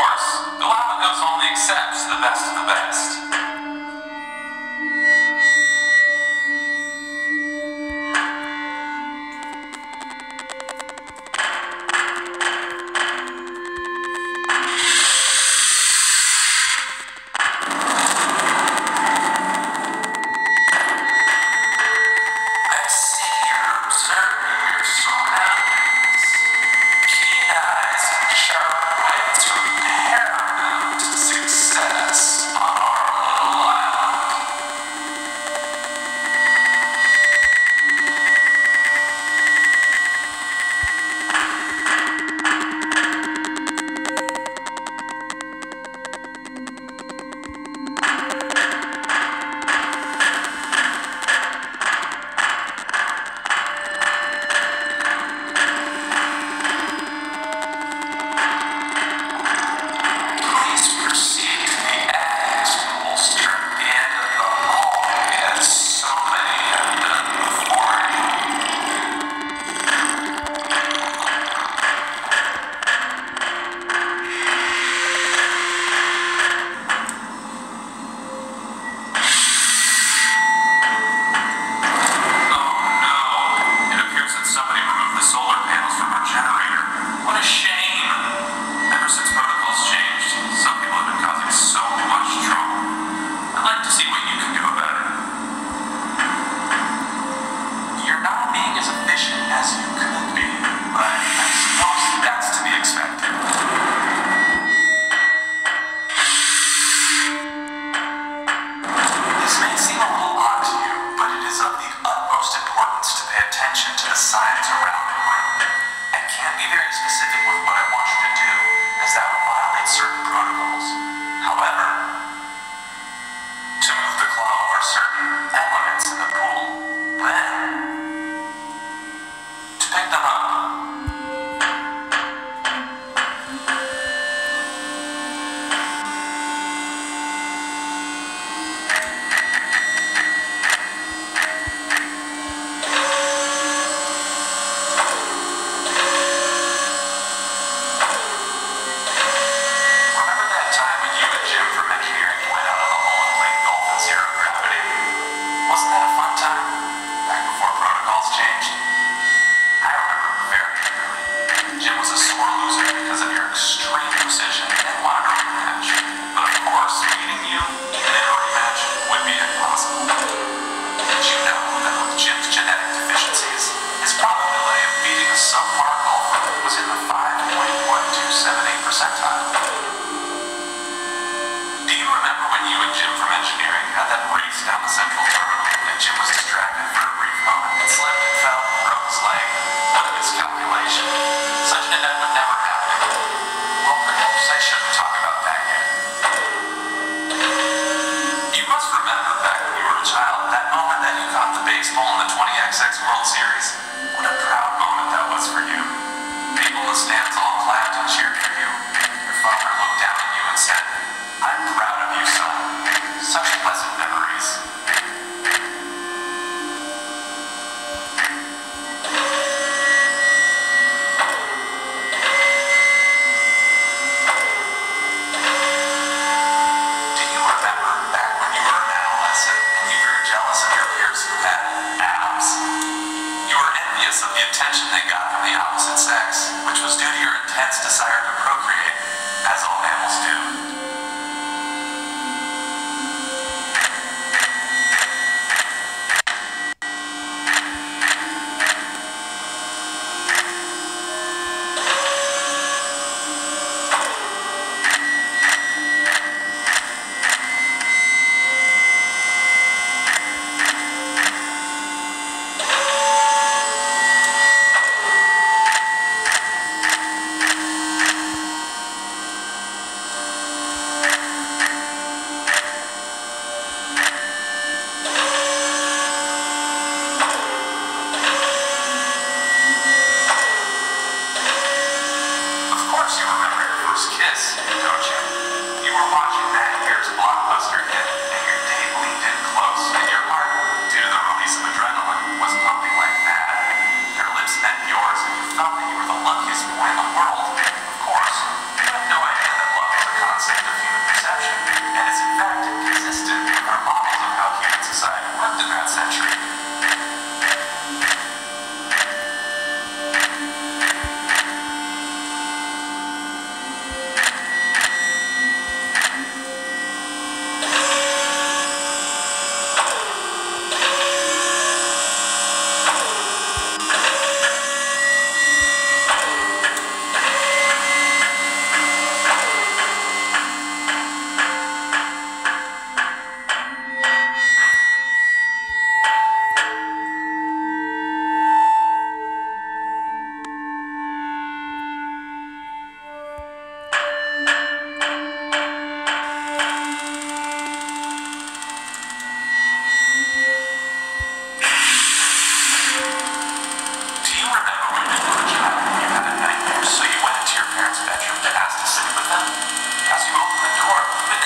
course, the Lava only accepts the best of the best.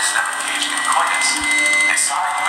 Master engaged in coitus, decide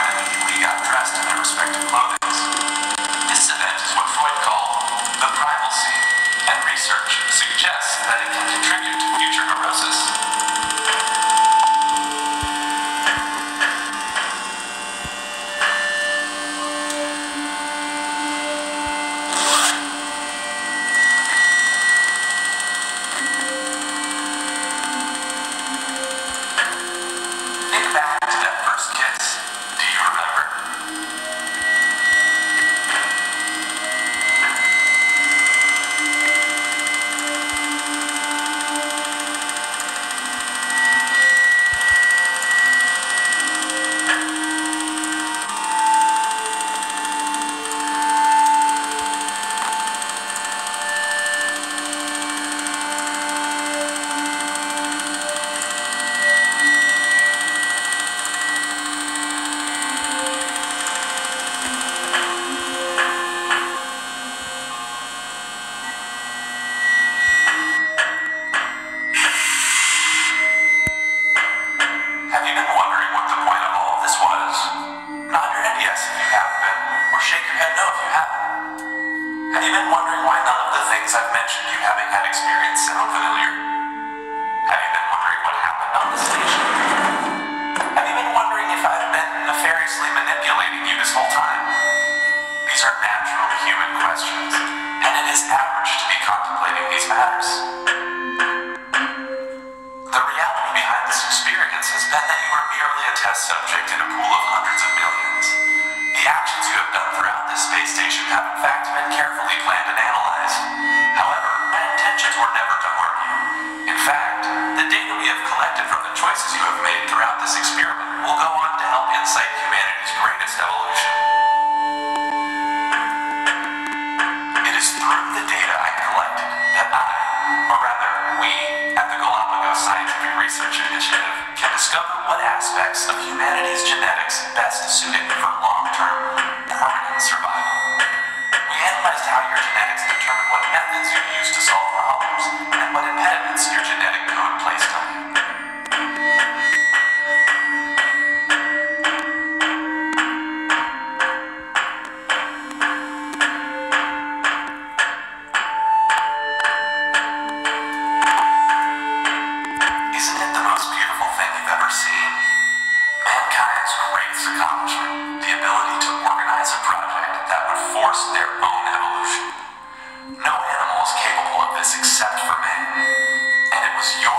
Nod your head yes if you have been, or shake your head no if you haven't. Have you been wondering why none of the things I've mentioned you having had experience sound familiar? Have you been wondering what happened on the station? Have you been wondering if I've been nefariously manipulating you this whole time? These are natural human questions, and it is average to be contemplating these matters. Merely a test subject in a pool of hundreds of millions. The actions you have done throughout this space station have in fact been carefully planned and analyzed. However, my intentions were never to harm you. In fact, the data we have collected from the choices you have made throughout this experiment aspects of humanity's genetics best suited for long-term, permanent survival. We analyzed how your genetics determine what methods you use to solve problems and what impediments your genetic code placed on this except for me. And it was your